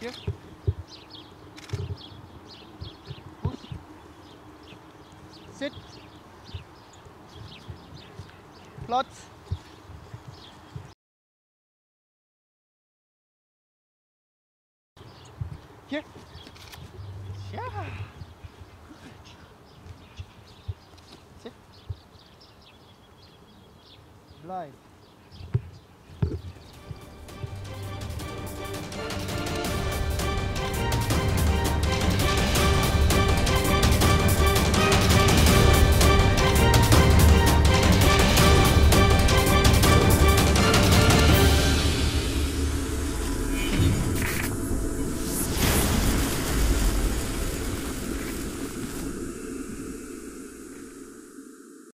Hier. Fuß. Sit. Platz. Hier. Ja. Sit. Blind.